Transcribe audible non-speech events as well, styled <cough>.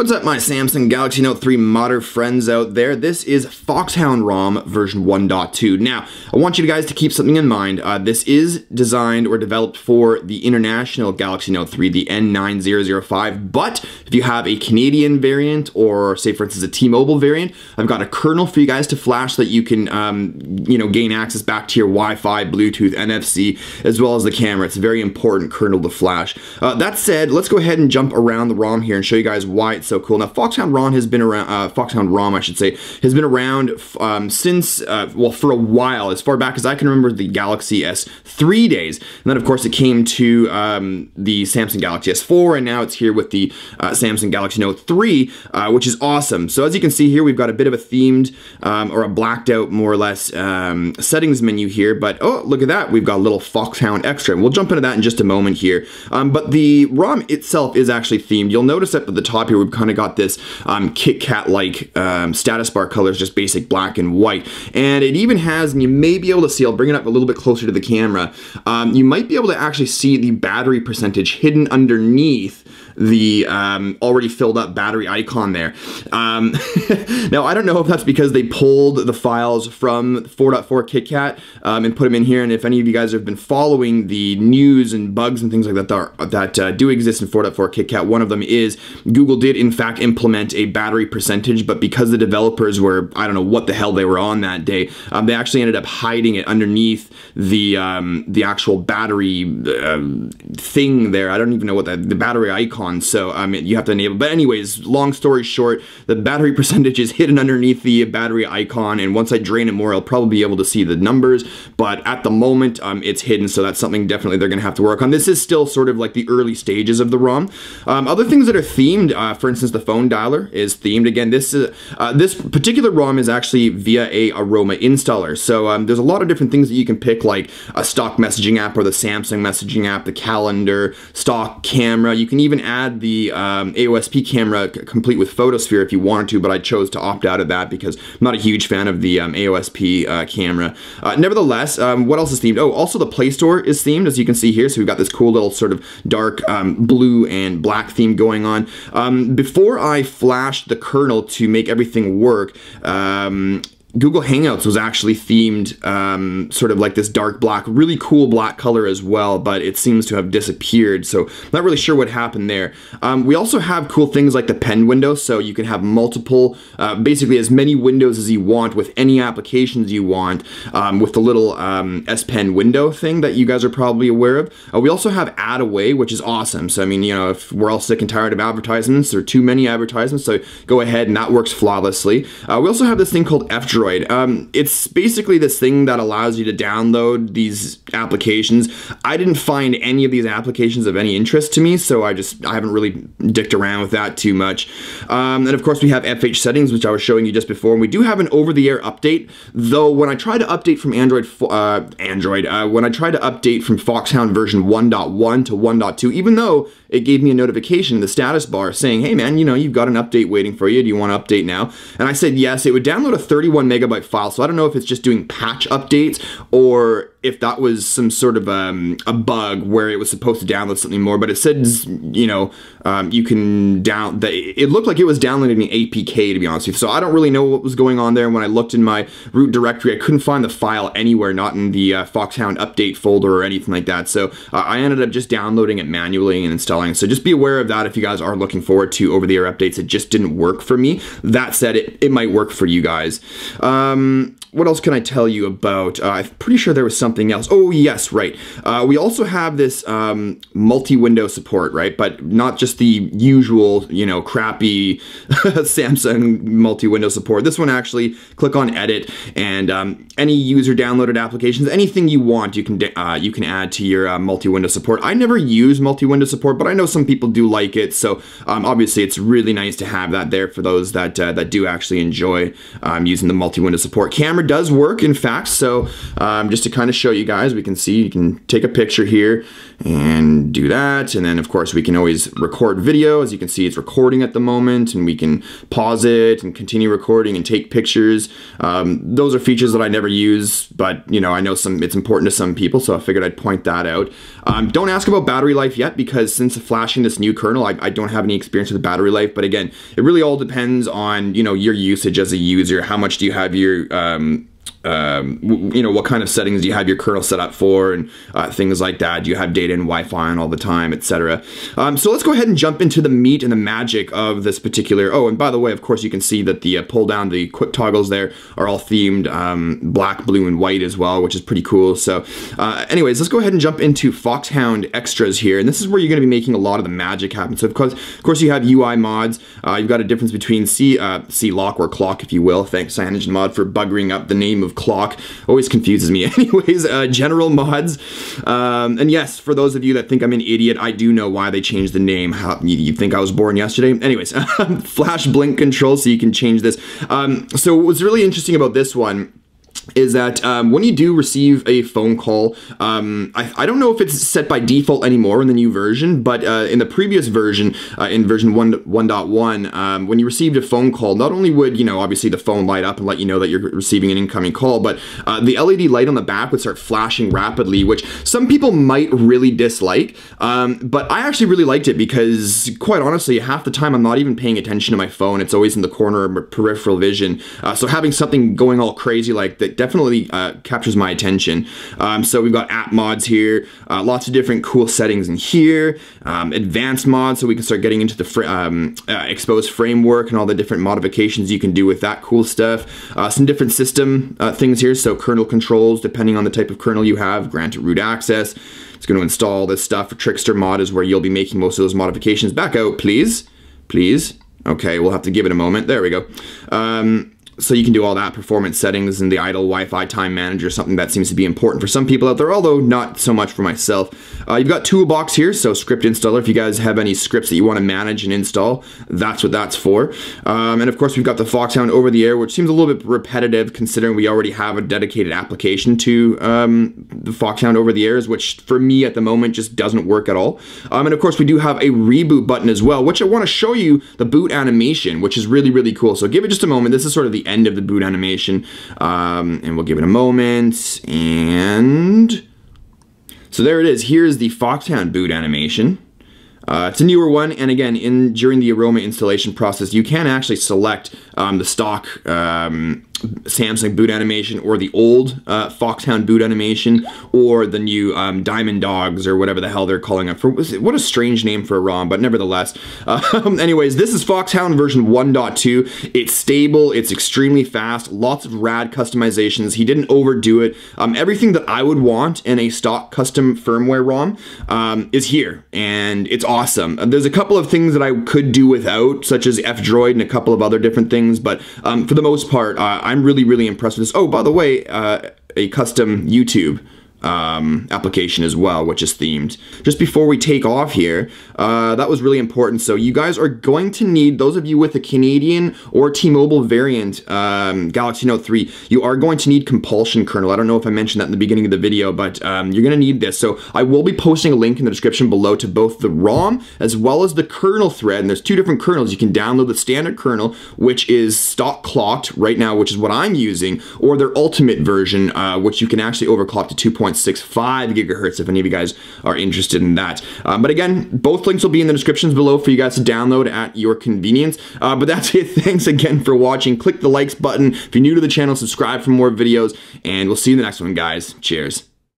What's up my Samsung Galaxy Note 3 modder friends out there? This is Foxhound ROM version 1.2. Now, I want you guys to keep something in mind. Uh, this is designed or developed for the international Galaxy Note 3, the N9005, but if you have a Canadian variant or say for instance a T-Mobile variant, I've got a kernel for you guys to flash so that you can um, you know, gain access back to your Wi-Fi, Bluetooth, NFC, as well as the camera. It's a very important kernel to flash. Uh, that said, let's go ahead and jump around the ROM here and show you guys why it's so cool. Now, Foxhound ROM has been around, uh, Foxhound ROM, I should say, has been around um, since, uh, well, for a while, as far back as I can remember the Galaxy S3 days. And then, of course, it came to um, the Samsung Galaxy S4, and now it's here with the uh, Samsung Galaxy Note 3, uh, which is awesome. So as you can see here, we've got a bit of a themed, um, or a blacked out, more or less, um, settings menu here, but oh, look at that, we've got a little Foxhound Extra. We'll jump into that in just a moment here. Um, but the ROM itself is actually themed. You'll notice up at the top here, we've kind of got this um, Kit Kat-like um, status bar colors, just basic black and white. And it even has, and you may be able to see, I'll bring it up a little bit closer to the camera, um, you might be able to actually see the battery percentage hidden underneath the um, already filled up battery icon there. Um, <laughs> now, I don't know if that's because they pulled the files from 4.4 KitKat um, and put them in here, and if any of you guys have been following the news and bugs and things like that that, are, that uh, do exist in 4.4 KitKat, one of them is Google did in fact implement a battery percentage, but because the developers were, I don't know what the hell they were on that day, um, they actually ended up hiding it underneath the um, the actual battery uh, thing there. I don't even know what that, the battery icon on. So um, you have to enable. But anyways, long story short, the battery <laughs> percentage is hidden underneath the battery icon. And once I drain it more, I'll probably be able to see the numbers. But at the moment, um, it's hidden. So that's something definitely they're going to have to work on. This is still sort of like the early stages of the ROM. Um, other things that are themed, uh, for instance, the phone dialer is themed. Again, this is, uh, this particular ROM is actually via a Aroma installer. So um, there's a lot of different things that you can pick, like a stock messaging app or the Samsung messaging app, the calendar, stock camera. You can even add the um, AOSP camera complete with photosphere if you wanted to, but I chose to opt out of that because I'm not a huge fan of the um, AOSP uh, camera. Uh, nevertheless, um, what else is themed? Oh, also the Play Store is themed, as you can see here. So we've got this cool little sort of dark um, blue and black theme going on. Um, before I flashed the kernel to make everything work, um, Google Hangouts was actually themed um, sort of like this dark black, really cool black color as well, but it seems to have disappeared, so not really sure what happened there. Um, we also have cool things like the pen window, so you can have multiple, uh, basically as many windows as you want with any applications you want um, with the little um, S Pen window thing that you guys are probably aware of. Uh, we also have AdAway, which is awesome. So, I mean, you know, if we're all sick and tired of advertisements or too many advertisements, so go ahead and that works flawlessly. Uh, we also have this thing called F Android. Um, it's basically this thing that allows you to download these applications. I didn't find any of these applications of any interest to me, so I just I haven't really dicked around with that too much. Um, and of course, we have FH settings, which I was showing you just before. And we do have an over-the-air update, though. When I try to update from Android, uh, Android, uh, when I try to update from Foxhound version 1.1 to 1.2, even though it gave me a notification in the status bar saying, "Hey, man, you know you've got an update waiting for you. Do you want to update now?" And I said yes. It would download a 31 megabyte file. So I don't know if it's just doing patch updates or if that was some sort of um, a bug where it was supposed to download something more, but it said, you know, um, you can down, the, it looked like it was downloading an APK to be honest with you. So I don't really know what was going on there. When I looked in my root directory, I couldn't find the file anywhere, not in the uh, Foxhound update folder or anything like that. So uh, I ended up just downloading it manually and installing. So just be aware of that if you guys are looking forward to over-the-air updates. It just didn't work for me. That said, it, it might work for you guys. Um, what else can I tell you about? Uh, I'm pretty sure there was something else. Oh, yes, right. Uh, we also have this um, multi-window support, right? But not just the usual, you know, crappy <laughs> Samsung multi-window support. This one actually, click on Edit, and um, any user-downloaded applications, anything you want, you can uh, you can add to your uh, multi-window support. I never use multi-window support, but I know some people do like it, so um, obviously it's really nice to have that there for those that uh, that do actually enjoy um, using the multi-window support. Camera does work, in fact, so um, just to kind of show you guys, we can see you can take a picture here and do that. And then of course we can always record video. As you can see, it's recording at the moment and we can pause it and continue recording and take pictures. Um, those are features that I never use, but you know, I know some it's important to some people, so I figured I'd point that out. Um, don't ask about battery life yet because since flashing this new kernel, I, I don't have any experience with battery life. But again, it really all depends on, you know, your usage as a user. How much do you have your um, um, you know, what kind of settings do you have your kernel set up for and uh, things like that. Do you have data and Wi-Fi on all the time, etc. Um, so let's go ahead and jump into the meat and the magic of this particular. Oh, and by the way, of course, you can see that the uh, pull down, the quick toggles there are all themed um, black, blue, and white as well, which is pretty cool. So uh, anyways, let's go ahead and jump into Foxhound extras here. And this is where you're going to be making a lot of the magic happen. So of course, of course you have UI mods. Uh, you've got a difference between C, uh, C lock or clock, if you will. Thanks CyanogenMod for buggering up the name of of clock. Always confuses me. <laughs> Anyways, uh, general mods. Um, and yes, for those of you that think I'm an idiot, I do know why they changed the name. How, you, you think I was born yesterday? Anyways, <laughs> flash blink control so you can change this. Um, so what's really interesting about this one is that um, when you do receive a phone call, um, I, I, don't know if it's set by default anymore in the new version, but uh, in the previous version, uh, in version 1, 1.1, um, when you received a phone call, not only would, you know, obviously the phone light up and let you know that you're receiving an incoming call, but uh, the LED light on the back would start flashing rapidly, which some people might really dislike, um, but I actually really liked it because, quite honestly, half the time I'm not even paying attention to my phone. It's always in the corner of my peripheral vision. Uh, so having something going all crazy like that definitely uh, captures my attention. Um, so we've got app mods here, uh, lots of different cool settings in here, um, advanced mods so we can start getting into the fr um, uh, Xposed framework and all the different modifications you can do with that cool stuff. Uh, some different system uh, things here, so kernel controls depending on the type of kernel you have, granted root access. It's going to install this stuff. Trickster mod is where you'll be making most of those modifications. Back out, please. Please. Okay, we'll have to give it a moment. There we go. Um, so you can do all that performance settings and the idle Wi-Fi time manager, something that seems to be important for some people out there, although not so much for myself. Uh, you've got Toolbox here, so script installer. If you guys have any scripts that you want to manage and install, that's what that's for. Um, and of course, we've got the Foxhound over the air, which seems a little bit repetitive considering we already have a dedicated application to um, the Foxhound over the airs, which for me at the moment just doesn't work at all. Um, and of course, we do have a reboot button as well, which I want to show you the boot animation, which is really, really cool. So give it just a moment. This is sort of the end of the boot animation. Um, and we'll give it a moment. And so there it is. Here's the Foxhound boot animation. Uh, it's a newer one, and again, in during the Aroma installation process, you can actually select um, the stock um, Samsung boot animation or the old uh, Foxhound boot animation or the new um, Diamond Dogs or whatever the hell they're calling it. For what a strange name for a ROM, but nevertheless. Uh, <laughs> anyways, this is Foxhound version 1.2. It's stable. It's extremely fast. Lots of rad customizations. He didn't overdo it. Um, everything that I would want in a stock custom firmware ROM um, is here, and it's awesome. There's a couple of things that I could do without, such as F-Droid and a couple of other different things, but um, for the most part, uh, I'm really, really impressed with this. Oh, by the way, uh, a custom YouTube um, application as well, which is themed. Just before we take off here, uh, that was really important. So you guys are going to need, those of you with a Canadian or T-Mobile variant um, Galaxy Note 3, you are going to need compulsion kernel. I don't know if I mentioned that in the beginning of the video, but um, you're going to need this. So I will be posting a link in the description below to both the ROM as well as the kernel thread. And there's two different kernels. You can download the standard kernel, which is stock clocked right now, which is what I'm using, or their ultimate version, uh, which you can actually overclock to 2.0 1.65 gigahertz if any of you guys are interested in that. Um, but again, both links will be in the descriptions below for you guys to download at your convenience. Uh, but that's <laughs> it. Thanks again for watching. Click the likes button. If you're new to the channel, subscribe for more videos, and we'll see you in the next one, guys. Cheers.